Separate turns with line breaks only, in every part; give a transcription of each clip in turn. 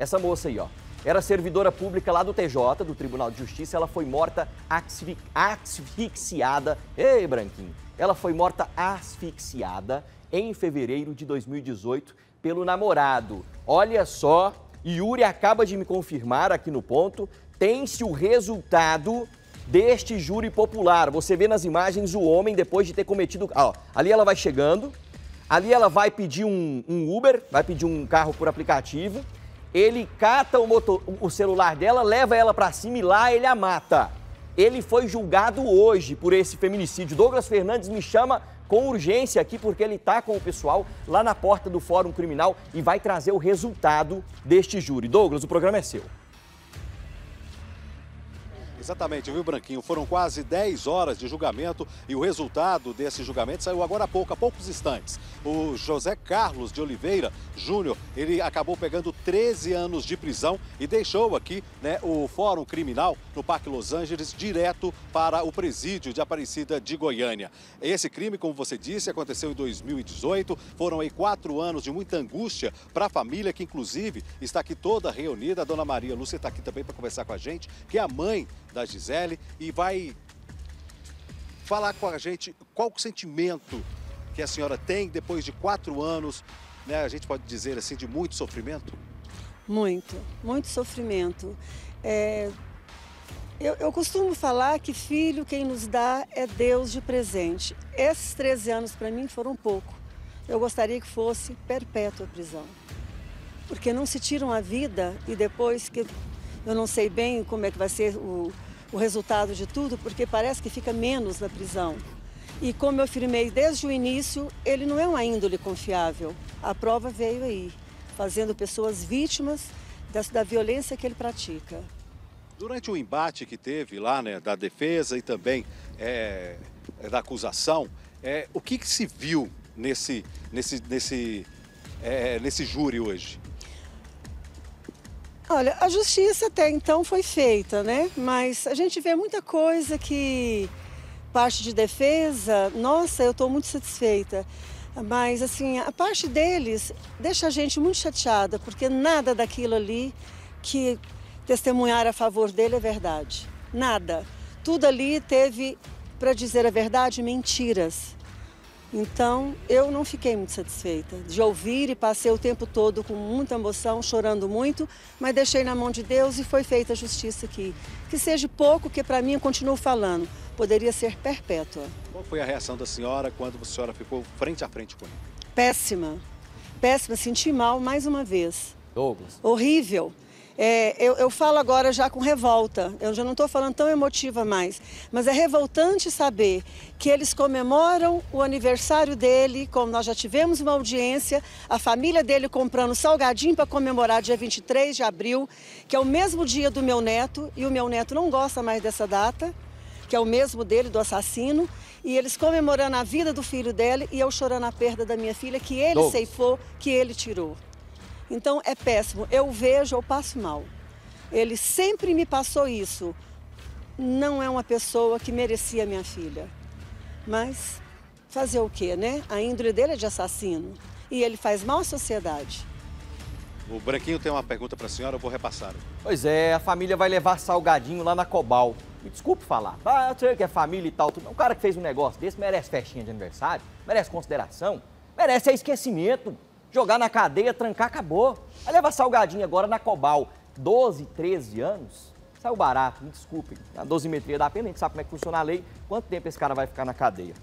Essa moça aí, ó. Era servidora pública lá do TJ, do Tribunal de Justiça. Ela foi morta asfixiada. Ei, Branquinho. Ela foi morta asfixiada em fevereiro de 2018 pelo namorado. Olha só, Yuri acaba de me confirmar aqui no ponto. Tem-se o resultado deste júri popular. Você vê nas imagens o homem depois de ter cometido. Ó, ali ela vai chegando, ali ela vai pedir um, um Uber, vai pedir um carro por aplicativo. Ele cata o, motor, o celular dela, leva ela para cima e lá ele a mata. Ele foi julgado hoje por esse feminicídio. Douglas Fernandes me chama com urgência aqui porque ele está com o pessoal lá na porta do Fórum Criminal e vai trazer o resultado deste júri. Douglas, o programa é seu.
Exatamente, viu, Branquinho? Foram quase 10 horas de julgamento e o resultado desse julgamento saiu agora há pouco, há poucos instantes. O José Carlos de Oliveira Júnior, ele acabou pegando 13 anos de prisão e deixou aqui né, o Fórum Criminal no Parque Los Angeles direto para o presídio de Aparecida de Goiânia. Esse crime, como você disse, aconteceu em 2018. Foram aí quatro anos de muita angústia para a família, que inclusive está aqui toda reunida. A dona Maria Lúcia está aqui também para conversar com a gente, que é a mãe da Gisele e vai falar com a gente qual o sentimento que a senhora tem depois de quatro anos, né, a gente pode dizer assim, de muito sofrimento?
Muito, muito sofrimento. É, eu, eu, costumo falar que filho quem nos dá é Deus de presente. Esses 13 anos para mim foram pouco. Eu gostaria que fosse perpétua prisão. Porque não se tiram a vida e depois que eu não sei bem como é que vai ser o, o resultado de tudo, porque parece que fica menos na prisão. E como eu afirmei desde o início, ele não é uma índole confiável. A prova veio aí, fazendo pessoas vítimas da, violência que ele pratica.
Durante o embate que teve lá, né, da defesa e também é, da acusação, é, o que, que se viu nesse, nesse, nesse, é, nesse júri hoje?
Olha, a justiça até então foi feita, né? Mas a gente vê muita coisa que parte de defesa, nossa, eu estou muito satisfeita. Mas assim, a parte deles deixa a gente muito chateada, porque nada daquilo ali que testemunhar a favor dele é verdade. Nada. Tudo ali teve, para dizer a verdade, mentiras. Então, eu não fiquei muito satisfeita de ouvir e passei o tempo todo com muita emoção, chorando muito, mas deixei na mão de Deus e foi feita a justiça aqui. Que seja pouco, que para mim, eu continuo falando, poderia ser perpétua.
Qual foi a reação da senhora quando a senhora ficou frente a frente com ele?
Péssima. Péssima, senti mal mais uma vez.
Douglas.
Horrível. É, eu, eu, falo agora já com revolta, eu já não estou falando tão emotiva mais, mas é revoltante saber que eles comemoram o aniversário dele, como nós já tivemos uma audiência, a família dele comprando salgadinho para comemorar dia 23 de abril, que é o mesmo dia do meu neto, e o meu neto não gosta mais dessa data, que é o mesmo dele, do assassino, e eles comemorando a vida do filho dele e eu chorando a perda da minha filha, que ele Douglas. ceifou, que ele tirou. Então é péssimo. Eu vejo, eu passo mal. Ele sempre me passou isso. Não é uma pessoa que merecia minha filha. Mas fazer o quê, né? A índole dele é de assassino. E ele faz mal à sociedade.
O Branquinho tem uma pergunta para a senhora, eu vou repassar.
Pois é, a família vai levar salgadinho lá na Cobal. Me desculpe falar. Ah, eu sei que é família e tal. Tudo. Um cara que fez um negócio desse merece festinha de aniversário, merece consideração, merece esquecimento jogar na cadeia, trancar, acabou. Vai levar salgadinho agora na Cobal. 12, 13 anos, saiu barato, me desculpem. A dosimetria da pena, a gente sabe como é que funciona a lei, quanto tempo esse cara vai ficar na cadeia.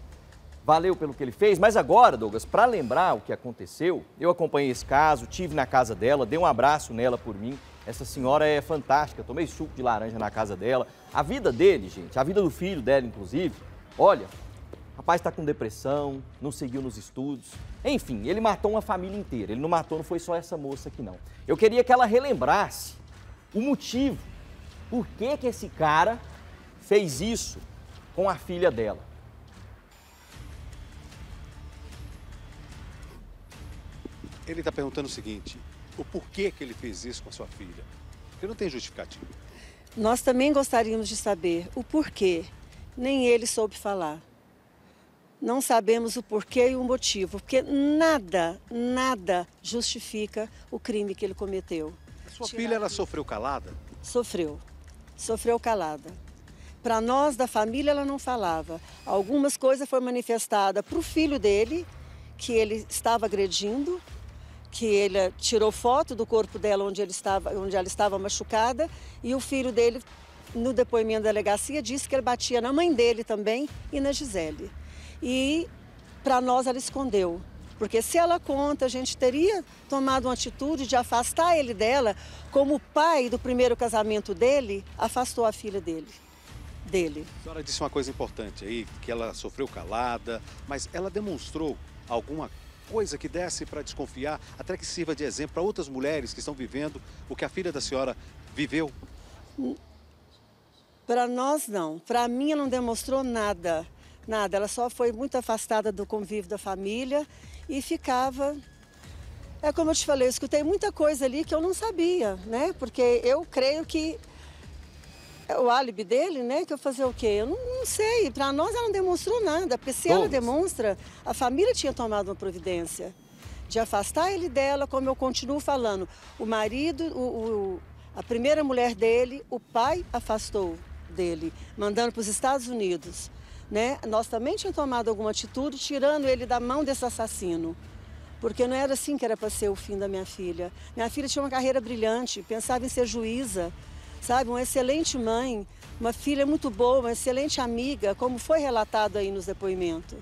Valeu pelo que ele fez, mas agora, Douglas, para lembrar o que aconteceu, eu acompanhei esse caso, tive na casa dela, dei um abraço nela por mim. Essa senhora é fantástica, tomei suco de laranja na casa dela. A vida dele, gente, a vida do filho dela, inclusive, olha, rapaz está com depressão, não seguiu nos estudos. Enfim, ele matou uma família inteira. Ele não matou, não foi só essa moça aqui, não. Eu queria que ela relembrasse o motivo. Por que, que esse cara fez isso com a filha dela?
Ele está perguntando o seguinte: o porquê que ele fez isso com a sua filha? Porque não tem justificativo.
Nós também gostaríamos de saber o porquê. Nem ele soube falar. Não sabemos o porquê e o motivo, porque nada, nada justifica o crime que ele cometeu.
Sua filha, ela sofreu calada?
Sofreu. Sofreu calada. Para nós da família ela não falava. Algumas coisas foram manifestadas para o filho dele, que ele estava agredindo, que ele tirou foto do corpo dela onde, ele estava, onde ela estava machucada, e o filho dele, no depoimento da delegacia, disse que ele batia na mãe dele também e na Gisele. E para nós ela escondeu. Porque se ela conta, a gente teria tomado uma atitude de afastar ele dela, como o pai do primeiro casamento dele afastou a filha dele. dele.
A senhora disse uma coisa importante aí, que ela sofreu calada, mas ela demonstrou alguma coisa que desse para desconfiar, até que sirva de exemplo para outras mulheres que estão vivendo o que a filha da senhora viveu?
Para nós, não. Para mim, ela não demonstrou nada. Nada. Ela só foi muito afastada do convívio da família e ficava. É como eu te falei, eu escutei muita coisa ali que eu não sabia, né? Porque eu creio que é o álibi dele, né? Que eu fazer o quê? Eu não, não sei. Para nós ela não demonstrou nada, porque se ela demonstra, a família tinha tomado uma providência de afastar ele dela, como eu continuo falando. O marido, o, o- a primeira mulher dele, o pai afastou dele, mandando para os Estados Unidos. Né? Nós também tínhamos tomado alguma atitude, tirando ele da mão desse assassino. Porque não era assim que era para ser o fim da minha filha. Minha filha tinha uma carreira brilhante, pensava em ser juíza, sabe? Uma excelente mãe, uma filha muito boa, uma excelente amiga, como foi relatado aí nos depoimentos.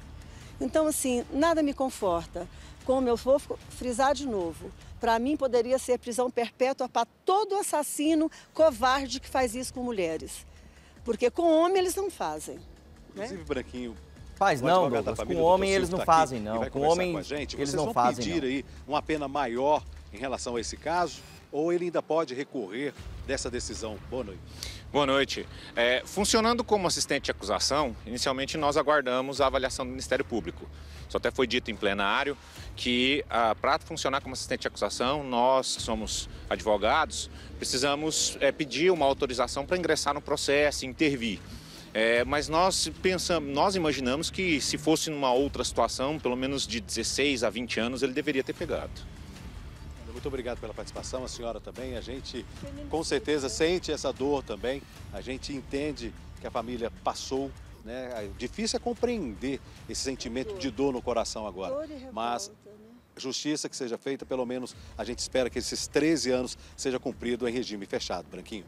Então, assim, nada me conforta. Como eu vou frisar de novo, para mim poderia ser prisão perpétua para todo assassino covarde que faz isso com mulheres. Porque com homem eles não fazem. Né?
Inclusive, Branquinho,
Faz
o
não, Douglas. Com homem eles não
tá
fazem, não. Com homem
com gente.
eles
Vocês
não
vão
fazem,
pedir
não.
aí uma pena maior em relação a esse caso ou ele ainda pode recorrer dessa decisão? Boa noite.
Boa noite. É, funcionando como assistente de acusação, inicialmente nós aguardamos a avaliação do Ministério Público. Isso até foi dito em plenário que para funcionar como assistente de acusação, nós que somos advogados, precisamos é, pedir uma autorização para ingressar no processo, intervir. É, mas nós pensamos, nós imaginamos que se fosse numa outra situação, pelo menos de 16 a 20 anos, ele deveria ter pegado.
Muito obrigado pela participação, a senhora também. A gente com certeza sente essa dor também. A gente entende que a família passou. Né? Difícil é compreender esse sentimento de dor no coração agora. Mas
né?
justiça que seja feita, pelo menos a gente espera que esses 13 anos seja cumprido em regime fechado, Branquinho.